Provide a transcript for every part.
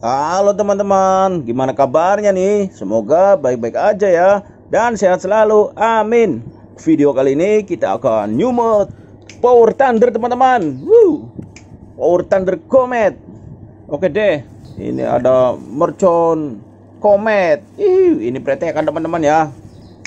Halo teman-teman, gimana kabarnya nih? Semoga baik-baik aja ya dan sehat selalu. Amin. Video kali ini kita akan new mode Power Thunder teman-teman. Woo. Power Thunder Comet. Oke deh. Ini ada mercon Comet. Ih, ini pretekan teman-teman ya.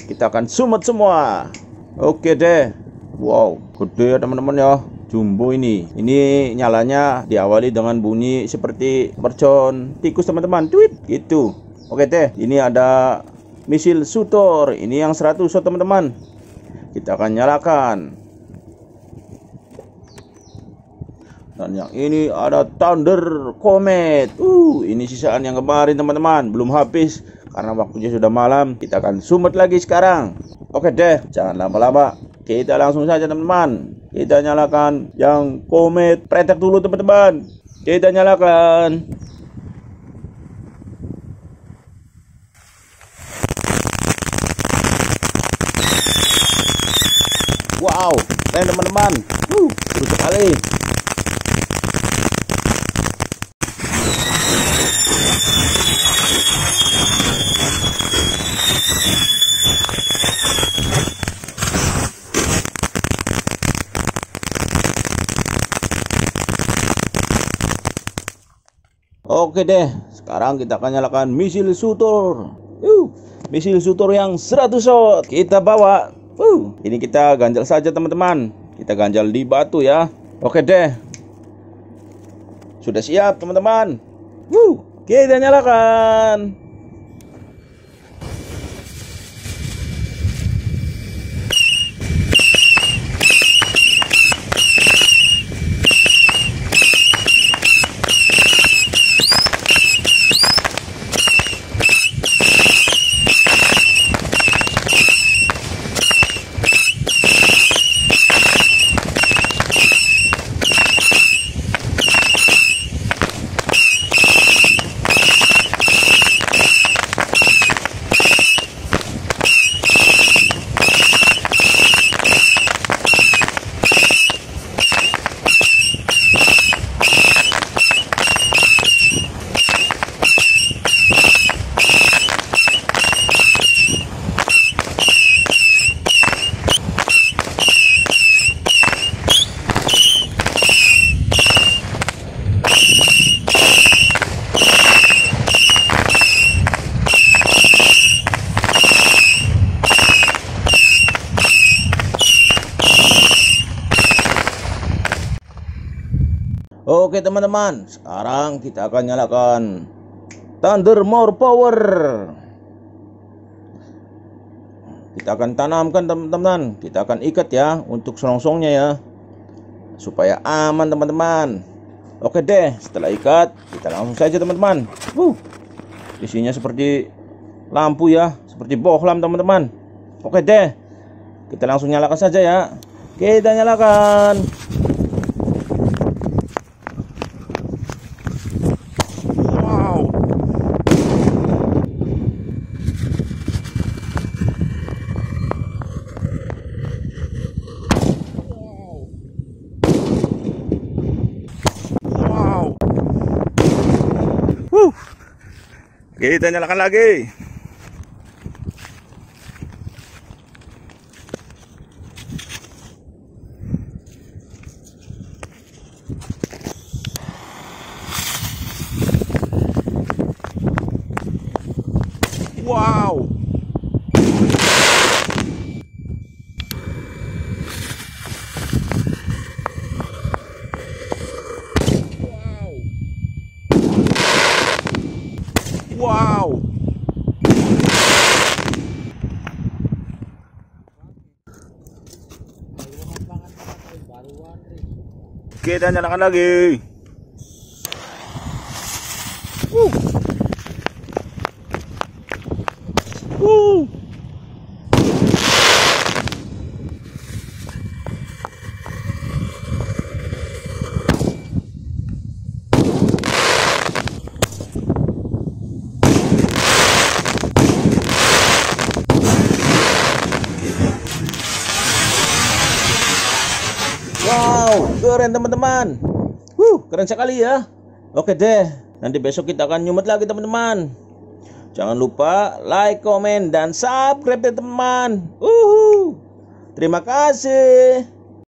Kita akan sumut semua. Oke deh. Wow, gede ya teman-teman ya jumbo ini. Ini nyalanya diawali dengan bunyi seperti mercon tikus teman-teman. Tweet gitu. Oke deh, ini ada misil Sutor. Ini yang 100 shot teman-teman. Kita akan nyalakan. Dan yang ini ada Thunder Comet. Uh, ini sisaan yang kemarin teman-teman, belum habis karena waktunya sudah malam. Kita akan sumet lagi sekarang. Oke deh, jangan lama-lama. Kita langsung saja teman-teman. Kita nyalakan yang komet pretek dulu teman-teman. Kita nyalakan. Wow, keren teman-teman. Uh, sekali. Oke deh, sekarang kita akan nyalakan misil sutor. Uh, misil sutor yang 100 shot. Kita bawa. Uh, ini kita ganjal saja teman-teman. Kita ganjal di batu ya. Oke deh. Sudah siap teman-teman. Uh, kita nyalakan. Oke teman-teman, sekarang kita akan nyalakan Thunder More Power. Kita akan tanamkan teman-teman, kita akan ikat ya untuk selongsongnya ya, supaya aman teman-teman. Oke deh, setelah ikat kita langsung saja teman-teman. Uh, isinya seperti lampu ya, seperti bohlam teman-teman. Oke deh, kita langsung nyalakan saja ya. Kita nyalakan. Kita nyalakan lagi. Wow. Wow. Kita nyalakan lagi. Uh. Uh. Keren teman-teman. Wuh, keren sekali ya. Oke deh, Nanti besok kita akan nyumet lagi teman-teman. Jangan lupa like, komen, dan subscribe ya teman. Uhu. Terima kasih.